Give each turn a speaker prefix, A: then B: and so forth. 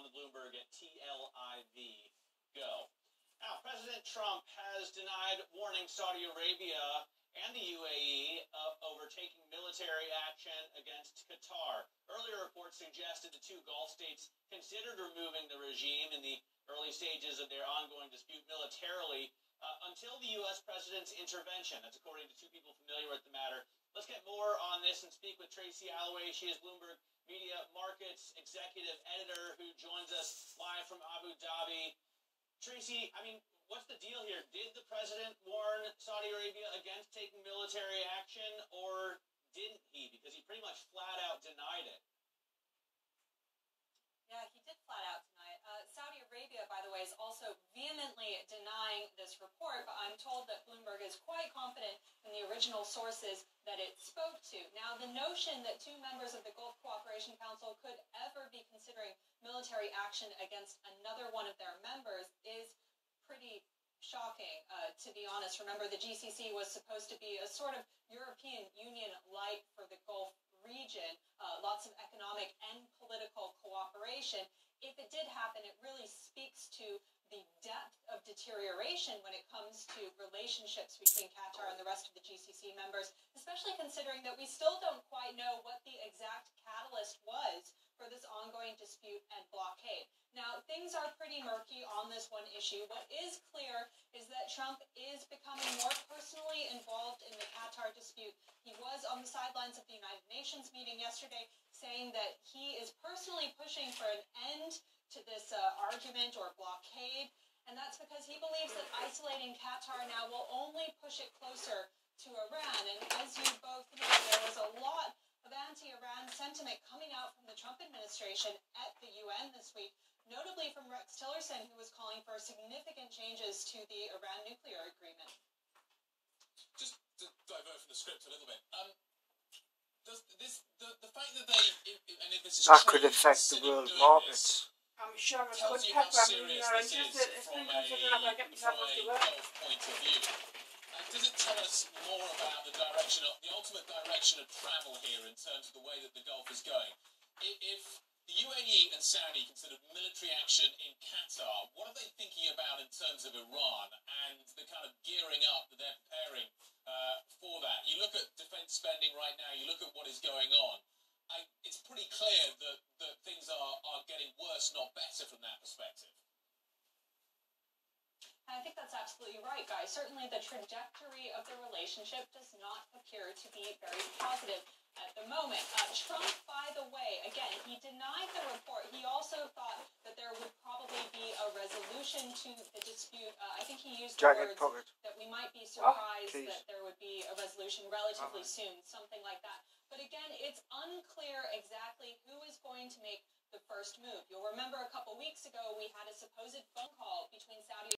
A: on the Bloomberg at TLIV Go. Now, President Trump has denied warning Saudi Arabia and the UAE of overtaking military action against Qatar. Earlier reports suggested the two Gulf states considered removing the regime in the early stages of their ongoing dispute militarily uh, until the U.S. president's intervention. That's according to two people familiar with the matter. Let's get more on this and speak with Tracy Alloway. She is Bloomberg Media Markets Executive Editor who joins us live from Abu Dhabi. Tracy, I mean, what's the deal here? Did the president warn Saudi Arabia against taking military action, or didn't he? Because he pretty much flat out denied it.
B: Yeah, he did flat out deny it. Uh, Saudi Arabia, by the way, is also vehemently denying report, but I'm told that Bloomberg is quite confident in the original sources that it spoke to. Now, the notion that two members of the Gulf Cooperation Council could ever be considering military action against another one of their members is pretty shocking, uh, to be honest. Remember, the GCC was supposed to be a sort of European Union light for the Gulf region, uh, lots of economic and political cooperation. If it did happen, it really speaks to deterioration when it comes to relationships between Qatar and the rest of the GCC members, especially considering that we still don't quite know what the exact catalyst was for this ongoing dispute and blockade. Now, things are pretty murky on this one issue. What is clear is that Trump is becoming more personally involved in the Qatar dispute. He was on the sidelines of the United Nations meeting yesterday saying that he is personally pushing for an end to this uh, argument or blockade. And that's because he believes that isolating Qatar now will only push it closer to Iran. And as you both know, there was a lot of anti Iran sentiment coming out from the Trump administration at the UN this week, notably from Rex Tillerson, who was calling for significant changes to the Iran nuclear agreement.
C: Just to divert from the script a little bit, um, does this the, the fact that they and if this is
D: that could affect the world
C: doing
D: markets.
E: I'm sure it
C: tells
E: could
C: you
E: pepper. I mean,
C: serious
E: you know,
C: this
E: it's just
C: is
E: that it's
C: from
E: been considered enough. I get
C: from
E: myself off to work.
C: Point of view. Uh, does it tell us more about the direction of the ultimate direction of travel here in terms of the way that the Gulf is going? If, the UAE and Saudi considered military action in Qatar, what are they thinking about in terms of Iran and the kind of gearing up that they're preparing uh, for that? You look at defence spending right now. You look at what is going on. I, it's pretty clear that, that things are, are getting worse, not better from that perspective.
B: I think that's absolutely right, guys. Certainly the trajectory of the relationship does not appear to be very positive at the moment. Uh, Trump, by the way, again, he denied the report. He also thought that there would probably be a resolution to the dispute. Uh, I think he used the
D: Jacket
B: words
D: pocket.
B: that we might be surprised
D: please.
B: that there would be a resolution relatively
D: Alright.
B: soon, something like that. But again, it's unclear exactly who is going to make the first move. You'll remember a couple weeks ago we had a supposed phone call between Saudi